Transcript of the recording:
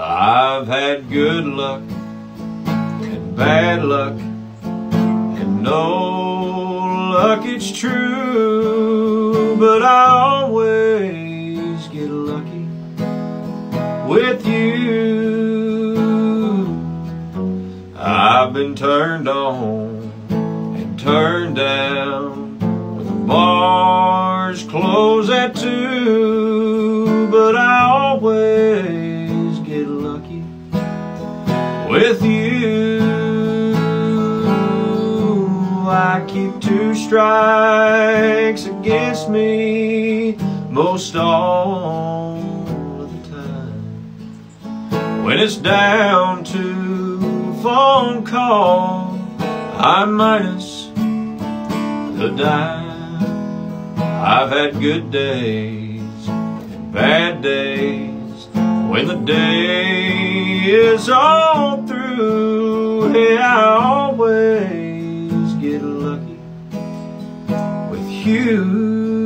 I've had good luck and bad luck and no luck, it's true, but I always get lucky with you. I've been turned on and turned down with the bars close at two, with you. I keep two strikes against me most all of the time. When it's down to phone call, I'm minus the dime. I've had good days and bad days. When the day is all through, hey, I always get lucky with you.